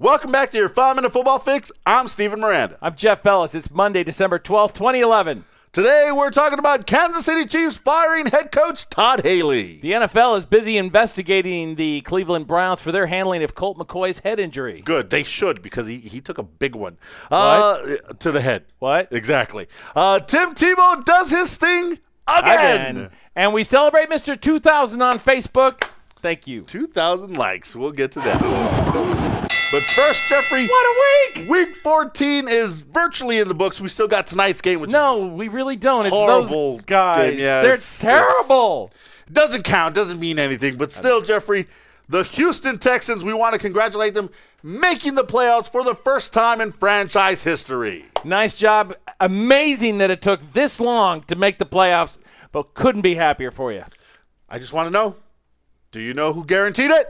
Welcome back to your five minute football fix. I'm Stephen Miranda. I'm Jeff Ellis. It's Monday, December 12th, 2011. Today we're talking about Kansas City Chiefs firing head coach Todd Haley. The NFL is busy investigating the Cleveland Browns for their handling of Colt McCoy's head injury. Good, they should because he, he took a big one uh, to the head. What? Exactly. Uh, Tim Tebow does his thing again. Again. And we celebrate Mr. 2000 on Facebook. Thank you. 2,000 likes. We'll get to that. But first, Jeffrey. What a week! Week 14 is virtually in the books. We still got tonight's game, which No, we really don't. It's Horrible those guys. game. Yeah, They're it's- terrible. doesn't count, doesn't mean anything. But still, Jeffrey, the Houston Texans, we want to congratulate them making the playoffs for the first time in franchise history. Nice job. Amazing that it took this long to make the playoffs, but couldn't be happier for you. I just want to know do you know who guaranteed it?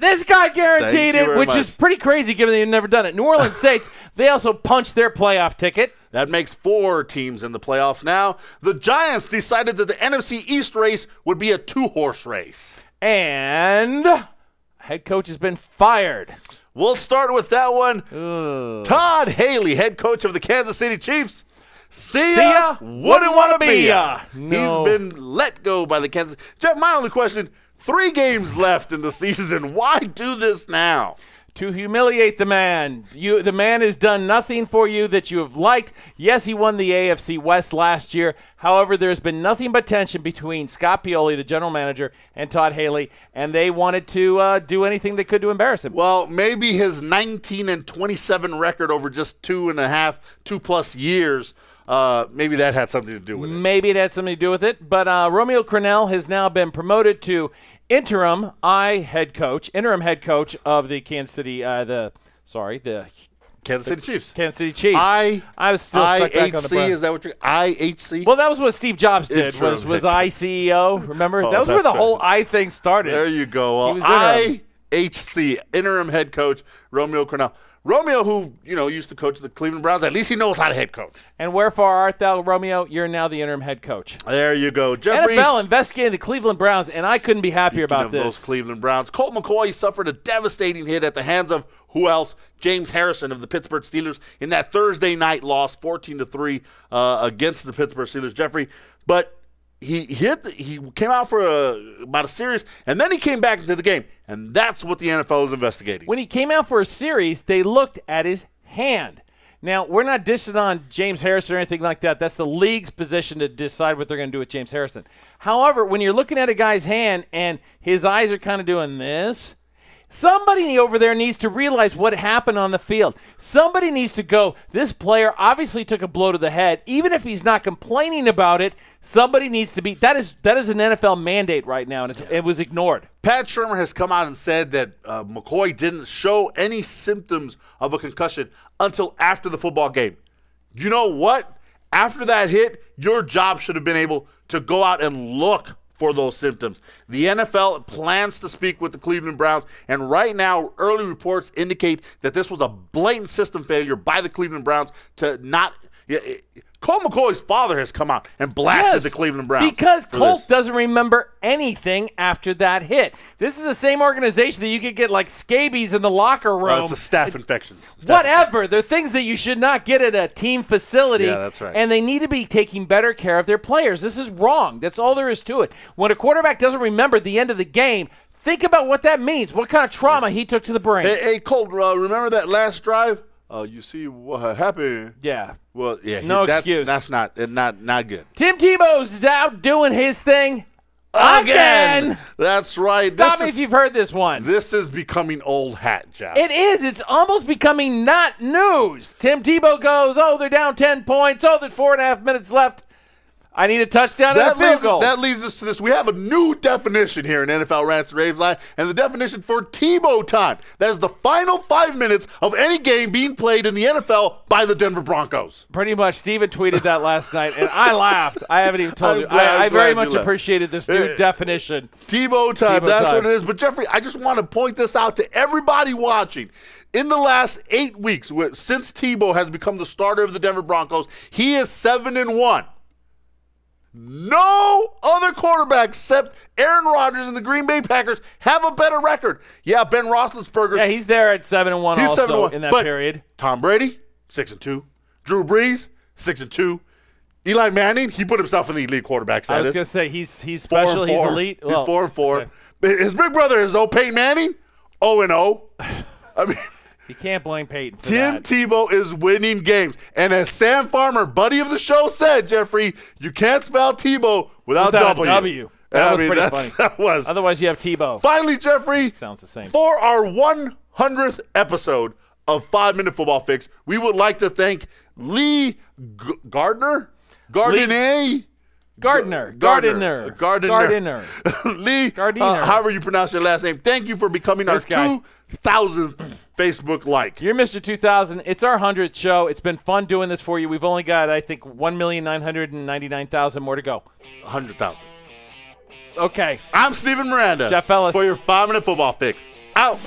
This guy guaranteed it, which much. is pretty crazy given they've never done it. New Orleans Saints, they also punched their playoff ticket. That makes four teams in the playoffs now. The Giants decided that the NFC East race would be a two horse race. And head coach has been fired. We'll start with that one. Todd Haley, head coach of the Kansas City Chiefs. See ya. See ya. Wouldn't want to be ya. No. He's been let go by the Kansas. Jeff, my only question: three games left in the season. Why do this now? To humiliate the man. You the man has done nothing for you that you have liked. Yes, he won the AFC West last year. However, there's been nothing but tension between Scott Pioli, the general manager, and Todd Haley, and they wanted to uh, do anything they could to embarrass him. Well, maybe his 19 and 27 record over just two and a half, two plus years. Uh, maybe that had something to do with it. Maybe it had something to do with it. But uh, Romeo Crennel has now been promoted to interim I head coach, interim head coach of the Kansas City, uh, the sorry, the Kansas City Chiefs. Kansas City Chiefs. I I was still stuck back on the IHC is that what you're IHC? Well, that was what Steve Jobs did. Interim Was was head I CEO? Remember? Oh, that was where the right. whole I thing started. There you go. He was interim. IHC, interim head coach Romeo Crennel. Romeo, who you know used to coach the Cleveland Browns, at least he knows how to head coach. And wherefore art thou, Romeo? You're now the interim head coach. There you go, Jeffrey. NFL investigating the Cleveland Browns, and I couldn't be happier Speaking about this. those Cleveland Browns, Colt McCoy suffered a devastating hit at the hands of who else? James Harrison of the Pittsburgh Steelers in that Thursday night loss, fourteen to three uh, against the Pittsburgh Steelers. Jeffrey, but he hit. The, he came out for a, about a series, and then he came back into the game, and that's what the NFL is investigating. when he came out for a series, they looked at his hand. Now, we're not dissing on James Harrison or anything like that. That's the league's position to decide what they're going to do with James Harrison. However, when you're looking at a guy's hand and his eyes are kind of doing this, somebody over there needs to realize what happened on the field. Somebody needs to go, this player obviously took a blow to the head. Even if he's not complaining about it, somebody needs to be. That is that is an NFL mandate right now, and it's, it was ignored. Pat Shurmur has come out and said that uh, McCoy didn't show any symptoms of a concussion until after the football game. You know what? After that hit, your job should have been able to go out and look for those symptoms. The NFL plans to speak with the Cleveland Browns, and right now, early reports indicate that this was a blatant system failure by the Cleveland Browns to not. Yeah, it- Colt McCoy's father has come out and blasted Yes, the Cleveland Browns Because Colt this. doesn't remember anything after that hit. This is the same organization that you could get like scabies in the locker room. Uh, it's a staph infection. Staph Whatever. They're things that you should not get at a team facility. Yeah, that's right. And they need to be taking better care of their players. This is wrong. That's all there is to it. When a quarterback doesn't remember the end of the game, think about what that means. What kind of trauma he took to the brain. Hey, hey Colt, uh, remember that last drive? Uh, you see what happened? yeah. Well, yeah. he- No that's, excuse. That's not uh, not not good. Tim Tebow's out doing his thing again. That's right. Stop this me is, if you've heard this one. This is becoming old hat, Jeff. It is. It's almost becoming not news. Tim Tebow goes, oh, they're down 10 points. Oh, there's four and a half minutes left. I need a touchdown and a that field leads, goal. that leads us to this. We have a new definition here in NFL Rants and Raves Live, and the definition for Tebow time. That is the final five minutes of any game being played in the NFL by the Denver Broncos. Pretty much, Steven tweeted that last night, and I laughed. I haven't even told I'm you. glad- I, I very much appreciated this new Uh, definition. Tebow time. Tebow that's time. what it is. But Jeffrey, I just want to point this out to everybody watching. In the last eight weeks, since Tebow has become the starter of the Denver Broncos, he is seven and one. No other quarterback except Aaron Rodgers and the Green Bay Packers have a better record. Yeah, Ben Roethlisberger. Yeah, he's there at seven and one. He's seven and one. in that but period. Tom Brady, six and two. Drew Brees, six and two. Eli Manning, he put himself in the elite quarterback I was status. gonna say he's he's Four special. He's four. elite. He's four and four. okay. His big brother is though Peyton Manning, zero and zero. Oh. I mean, You can't blame Peyton for Tim that. Tebow is winning games, and as Sam Farmer, buddy of the show, said, Jeffrey, you can't spell Tebow without, Without W. That I was mean, pretty funny. That was Otherwise, you have Tebow. finally, Jeffrey. Sounds the same. For our 100th episode of Five Minute Football Fix, we would like to thank Lee G- Gardner, Gardiner, Gardner. Gardner. Gardner. Gardner. Gardner. Lee, Gardiner. uh, however you pronounce your last name. Thank you for becoming This guy. our 2,000th Facebook like. You're Mr. 2000. It's our 100th show. It's been fun doing this for you. We've only got, I think, 1,999,000 more to go. 100,000. Okay. I'm Stephen Miranda. Jeff Ellis. For your five minute football fix. Out.